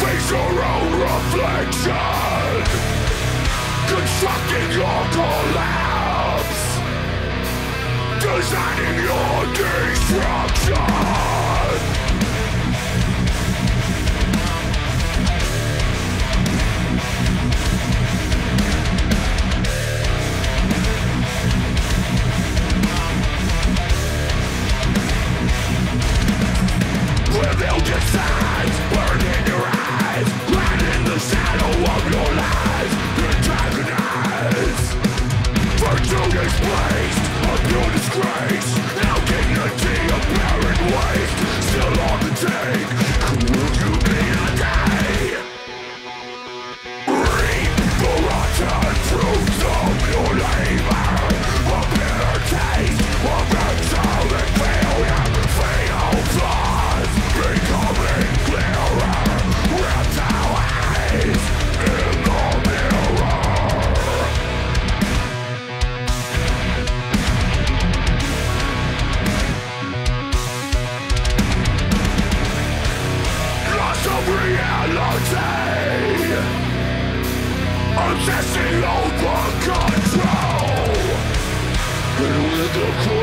Face your own reflection. Constructing your collapse. Designing your destruction displaced, a pure disgrace No dignity, apparent waste And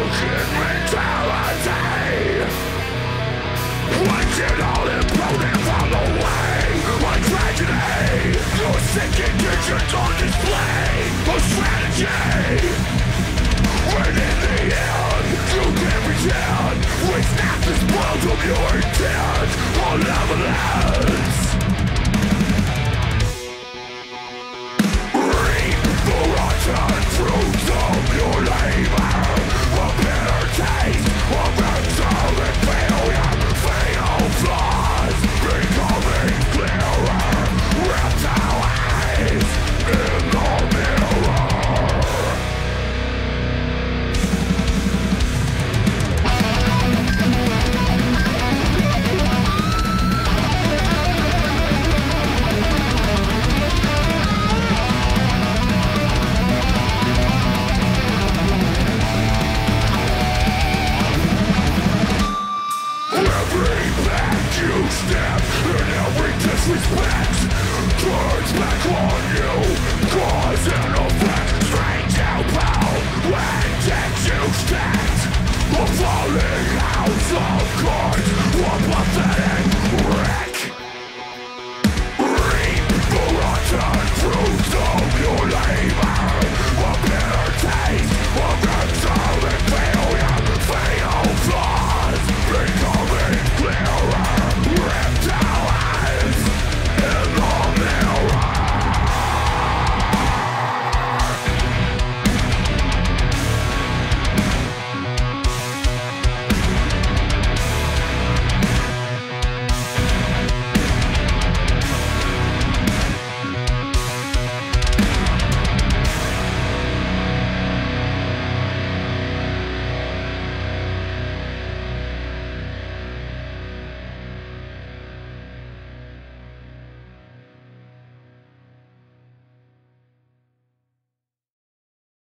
you step and every disrespect turns back on you. Cause and effect, strange how power when did you stand? A falling house of cards, a pathetic wreck. Reap the rotten fruits of your labor, a bitter taste of absolute failure.